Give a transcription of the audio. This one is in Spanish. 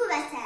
bu beter.